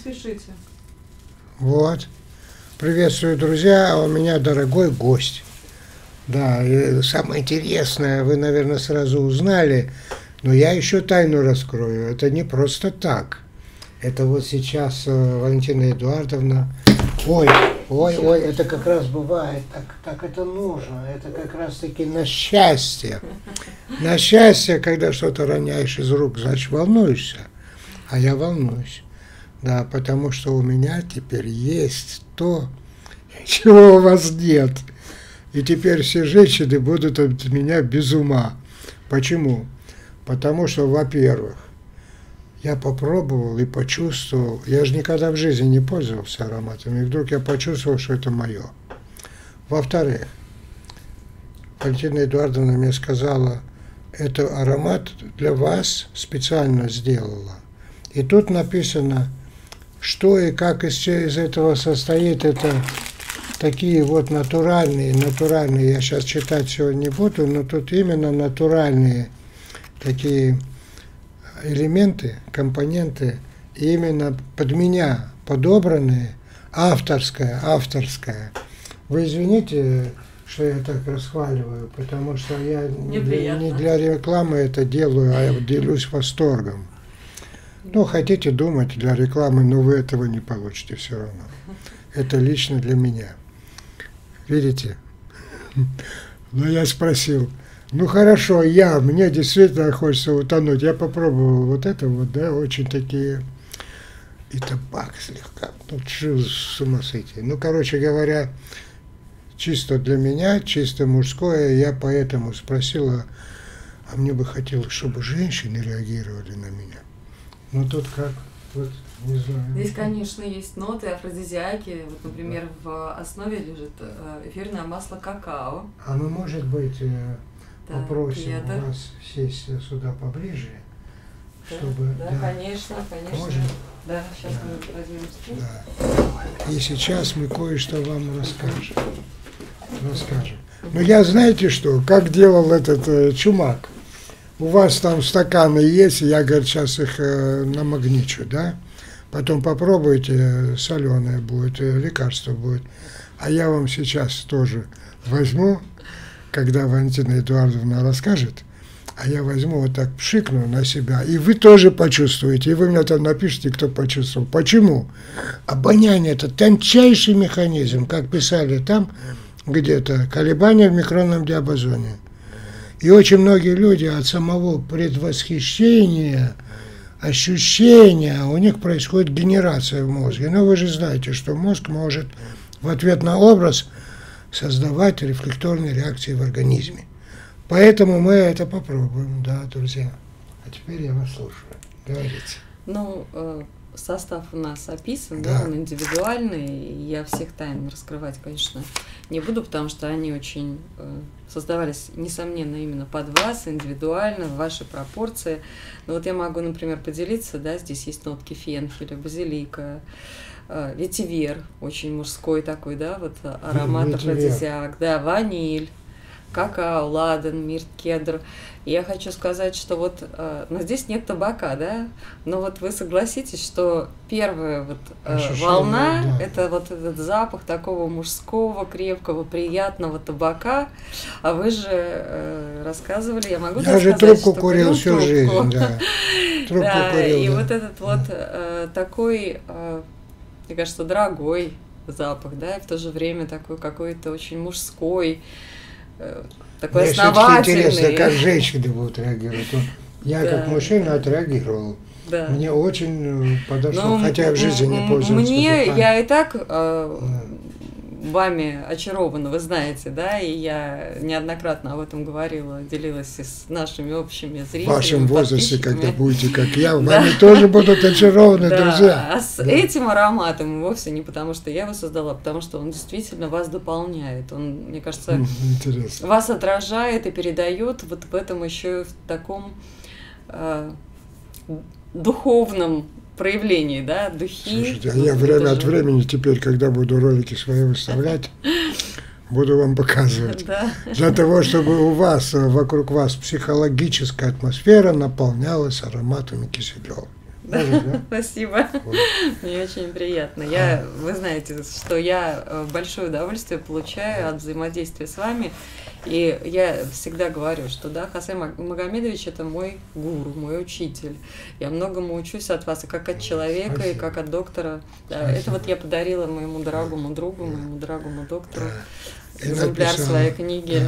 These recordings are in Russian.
спешите. Вот. Приветствую, друзья, а у меня дорогой гость. Да, и самое интересное, вы, наверное, сразу узнали, но я еще тайну раскрою. Это не просто так. Это вот сейчас э, Валентина Эдуардовна. Ой, ой, ой, это как раз бывает, так, так это нужно. Это как раз таки на счастье. На счастье, когда что-то роняешь из рук, значит волнуешься. А я волнуюсь. Да, потому что у меня теперь есть то, чего у вас нет. И теперь все женщины будут от меня без ума. Почему? Потому что, во-первых, я попробовал и почувствовал, я же никогда в жизни не пользовался ароматами, и вдруг я почувствовал, что это мое. Во-вторых, Валентина Эдуардовна мне сказала, это аромат для вас специально сделала. И тут написано, что и как из, из этого состоит, это такие вот натуральные, натуральные, я сейчас читать все не буду, но тут именно натуральные такие элементы, компоненты, именно под меня подобранные, авторская, авторская. Вы извините, что я так расхваливаю, потому что я не для, не для рекламы это делаю, а я делюсь восторгом. Ну, хотите думать для рекламы, но вы этого не получите все равно. Это лично для меня. Видите? Но я спросил, ну хорошо, я, мне действительно хочется утонуть. Я попробовал вот это вот, да, очень такие, и табак слегка, ну что с ума сойти. Ну, короче говоря, чисто для меня, чисто мужское, я поэтому спросила, а мне бы хотелось, чтобы женщины реагировали на меня. Ну тут как, вот не знаю. Здесь, конечно, есть ноты афродизиаки. Вот, например, в основе лежит э, эфирное масло какао. А мы, может быть, э, да, попросим кедр. вас сесть сюда поближе, да, чтобы... Да, да, конечно, конечно. Можем? Да, сейчас да. мы возьмем стул. Да. И сейчас мы кое-что вам расскажем. Расскажем. Но я знаете что, как делал этот э, чумак? У вас там стаканы есть, я, говорю, сейчас их э, намагничу, да? Потом попробуйте, соленое будет, э, лекарство будет. А я вам сейчас тоже возьму, когда Валентина Эдуардовна расскажет, а я возьму вот так, пшикну на себя, и вы тоже почувствуете, и вы мне там напишите, кто почувствовал. Почему? Обоняние – это тончайший механизм, как писали там где-то, колебания в микронном диапазоне. И очень многие люди от самого предвосхищения – ощущения, у них происходит генерация в мозге. Но вы же знаете, что мозг может в ответ на образ создавать рефлекторные реакции в организме. Поэтому мы это попробуем, да, друзья. А теперь я вас слушаю. Говорите. Ну, э, состав у нас описан, да, да он индивидуальный. Я всех тайн раскрывать, конечно, не буду, потому что они очень э, создавались, несомненно, именно под вас, индивидуально, в ваши пропорции. Но вот я могу, например, поделиться, да, здесь есть нотки фенхеля, базилика, э, ветивер, очень мужской такой, да, вот аромат афродизиак, да, ваниль, какао, ладан, мирт, кедр. И я хочу сказать, что вот, э, но здесь нет табака, да, но вот вы согласитесь, что первая вот э, волна да. это вот этот запах такого мужского, крепкого, приятного табака, а вы же э, рассказывали, я могу я же сказать, трубку курил всю трубку. жизнь, да, трубку да, курил, и да. вот этот вот э, такой, э, мне кажется, дорогой запах, да, и в то же время такой какой-то очень мужской, такой Мне основательный. интересно, как женщины будут реагировать. Я да. как мужчина отреагировал. Да. Мне очень э, подошло, Но ну, хотя я в жизни не пользуюсь. Мне я и так э, да вами очарована, вы знаете, да, и я неоднократно об этом говорила, делилась и с нашими общими зрителями. В вашем возрасте, когда будете, как я, вами тоже будут очарованы, друзья. А с этим ароматом вовсе не потому, что я его создала, а потому что он действительно вас дополняет. Он, мне кажется, вас отражает и передает вот в этом еще в таком э, духовном проявлений, да, духи. Слушайте, а я время от времени теперь, когда буду ролики свои выставлять, буду вам показывать. Да. Для того, чтобы у вас, вокруг вас психологическая атмосфера наполнялась ароматами Киселева. Да? Спасибо. Вот. Мне очень приятно. Я, вы знаете, что я э, большое удовольствие получаю от взаимодействия с вами. И я всегда говорю, что да, Хасей Маг- Магомедович это мой гуру, мой учитель. Я многому учусь от вас, и как от человека, и Спасибо. как от доктора. Да, Спасибо. это вот я подарила моему дорогому другу, моему дорогому доктору. И Экземпляр своей книги.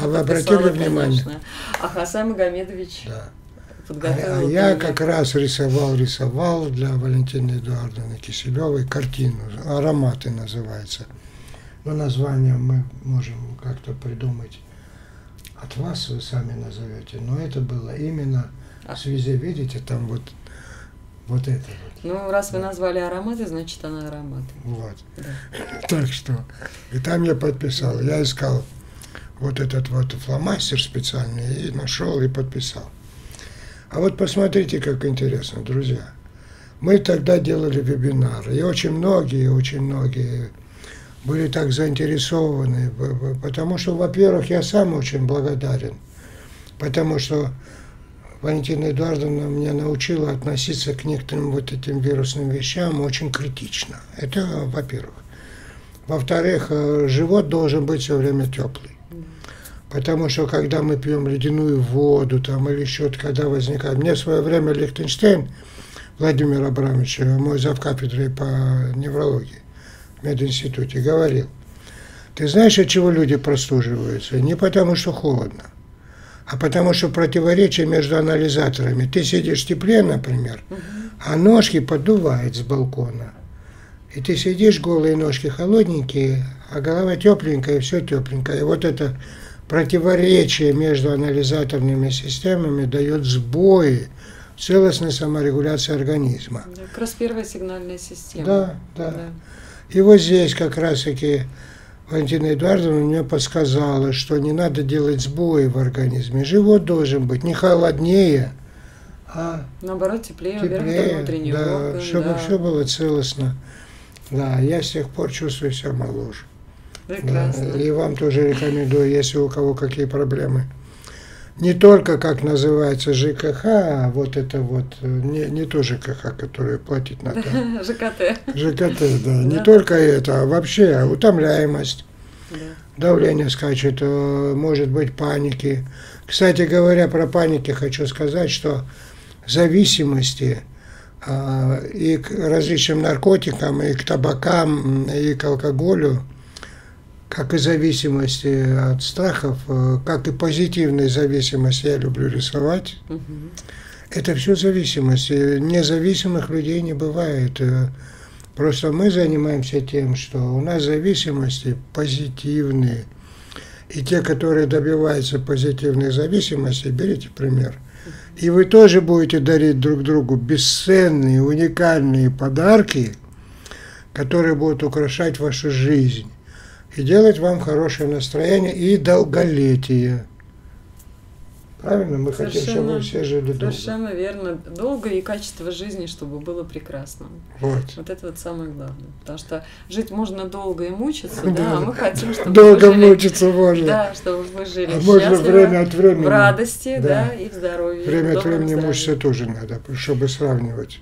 А вы обратили внимание? конечно. А Хасай Магомедович Да. А, подготовил. а я для как раз рисовал, рисовал для Валентины Эдуардовны Киселевой картину. Ароматы называется. Но название мы можем как-то придумать от вас, вы сами назовете. Но это было именно А. в связи, видите, там вот, вот это вот. Ну, раз вы назвали ароматы, значит она ароматы. Вот. Да. Так что, и там я подписал. Я искал вот этот вот фломастер специальный и нашел и подписал. А вот посмотрите, как интересно, друзья. Мы тогда делали вебинары, и очень многие, очень многие были так заинтересованы, потому что, во-первых, я сам очень благодарен, потому что Валентина Эдуардовна меня научила относиться к некоторым вот этим вирусным вещам очень критично. Это во-первых. Во-вторых, э, живот должен быть все время теплый. Потому что когда мы пьем ледяную воду там, или еще когда возникает... Мне в свое время Лихтенштейн, Владимир Абрамович, мой завкафедрой по неврологии в мединституте, говорил, ты знаешь, от чего люди простуживаются? Не потому, что холодно, а потому, что противоречие между анализаторами. Ты сидишь в тепле, например, а ножки поддувает с балкона. И ты сидишь, голые ножки холодненькие, а голова тепленькая, и все тепленькое. И вот это противоречие между анализаторными системами дает сбои в целостной саморегуляции организма. Да, Как раз первая сигнальная система. Да, да. И вот здесь как раз-таки Валентина Эдуардовна мне подсказала, что не надо делать сбои в организме. Живот должен быть не холоднее, а Наоборот, теплее, теплее, да, орган, чтобы да. все было целостно. Да, я с тех пор чувствую себя моложе. Да, Прекрасно. и вам тоже рекомендую, если у кого какие проблемы. Не только, как называется, ЖКХ, а вот это вот, э, не, не то ЖКХ, которое платить надо. ЖКТ. ЖКТ, да. Не Да. только это, а вообще утомляемость, Да. давление скачет, э, может быть паники. Кстати говоря, про паники хочу сказать, что зависимости а, и к различным наркотикам, и к табакам, и к алкоголю, как и зависимости от страхов, э, как и позитивной зависимости, я люблю рисовать, Мгм. это все зависимости. Независимых людей не бывает. Э, Просто мы занимаемся тем, что у нас зависимости позитивные. И те, которые добиваются позитивной зависимости, берите пример. И вы тоже будете дарить друг другу бесценные, уникальные подарки, которые будут украшать вашу жизнь и делать вам хорошее настроение и долголетие. Правильно? Мы хотим, чтобы Совершенно- вы все жили долго. Совершенно верно. Долго и качество жизни, чтобы было прекрасно. Вот. Вот это вот самое главное. Потому что жить можно долго и мучиться, Да. а мы хотим, чтобы Долго жили, мучиться можно. Да, чтобы вы жили А можно время от времени. в радости, Да. да, и в здоровье. Время от времени мучиться тоже надо, чтобы сравнивать.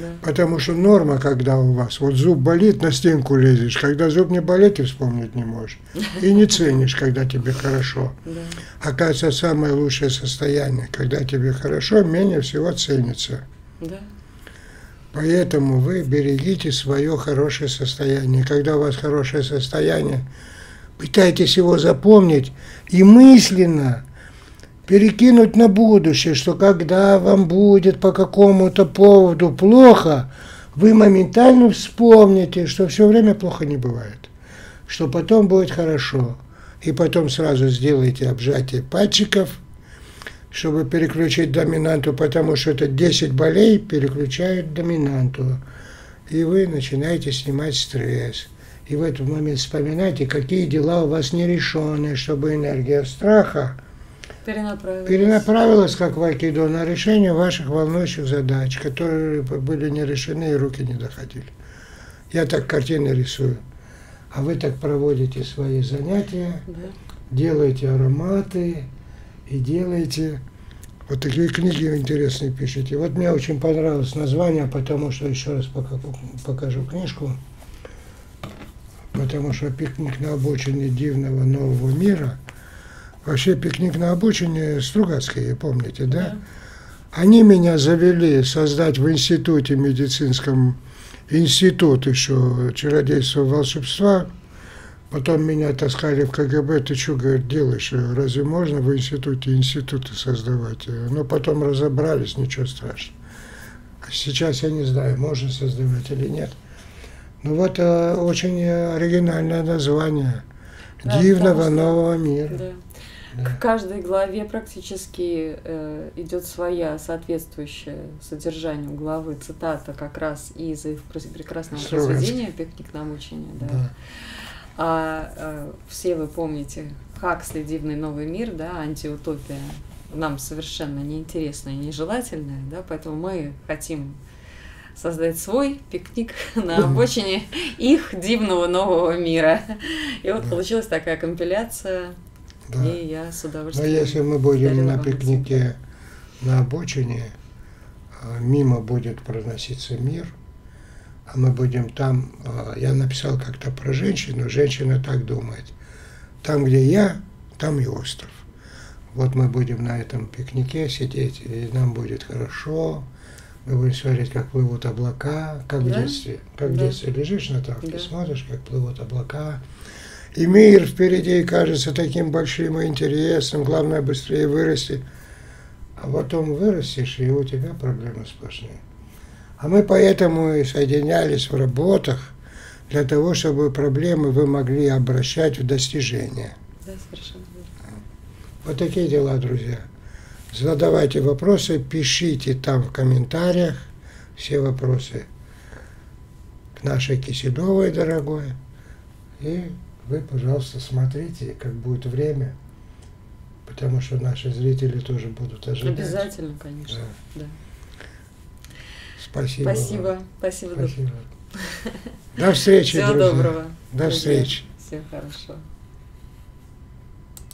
Да. Потому что норма, когда у вас вот зуб болит, на стенку лезешь. Когда зуб не болит, ты вспомнить не можешь. И не ценишь, когда тебе хорошо. Да. Оказывается, самое лучшее состояние, когда тебе хорошо, менее всего ценится. Да. Поэтому вы берегите свое хорошее состояние. Когда у вас хорошее состояние, пытайтесь его запомнить и мысленно перекинуть на будущее, что когда вам будет по какому-то поводу плохо, вы моментально вспомните, что все время плохо не бывает, что потом будет хорошо. И потом сразу сделайте обжатие пальчиков, чтобы переключить доминанту, потому что это 10 болей переключают доминанту. И вы начинаете снимать стресс. И в этот момент вспоминайте, какие дела у вас нерешенные, чтобы энергия страха Перенаправилась. перенаправилась, как в айкидо, на решение ваших волнующих задач, которые были не решены и руки не доходили. Я так картины рисую. А вы так проводите свои занятия, Да. делаете ароматы и делаете Вот такие книги интересные пишете. Вот мне очень понравилось название, потому что еще раз покажу книжку. Потому что пикник на обочине дивного нового мира. Вообще пикник на обочине Стругацкие, помните, да? да? Они меня завели создать в институте медицинском институт еще чародейства волшебства Потом меня таскали в КГБ, ты что, говорит, делаешь? Разве можно в институте институты создавать? Но потом разобрались, ничего страшного. А сейчас я не знаю, можно создавать или нет. Ну вот э, очень оригинальное название да, Дивного нового мира. Да. К каждой главе практически э, идет своя соответствующая содержанию главы цитата как раз из их прекрасного произведения «Пикник на мучение». Да. Да. А, а все вы помните Хаксли «Дивный новый мир», да, антиутопия, нам совершенно неинтересная и нежелательная, да, поэтому мы хотим создать свой пикник на обочине их дивного нового мира. И вот получилась такая компиляция, да. и я с удовольствием. Но если мы будем на пикнике на обочине, а, мимо будет проноситься мир, а мы будем там, а, я написал как-то про женщину, женщина так думает. Там, где я, там и остров. Вот мы будем на этом пикнике сидеть, и нам будет хорошо. Мы будем смотреть, как плывут облака, как да? в детстве. Как да. в детстве лежишь на травке, да. смотришь, как плывут облака. И мир впереди кажется таким большим и интересным. Главное, быстрее вырасти. А потом вырастешь, и у тебя проблемы сплошные. А мы поэтому и соединялись в работах для того, чтобы проблемы вы могли обращать в достижения. Да, совершенно Вот такие дела, друзья. Задавайте вопросы, пишите там в комментариях все вопросы к нашей Киселевой, дорогой. И вы, пожалуйста, смотрите, как будет время, потому что наши зрители тоже будут ожидать. Обязательно, конечно. Да. да. Спасибо. Спасибо. Вам. Спасибо. Спасибо. До встречи, Всего друзья. доброго. До встречи. Всего хорошего.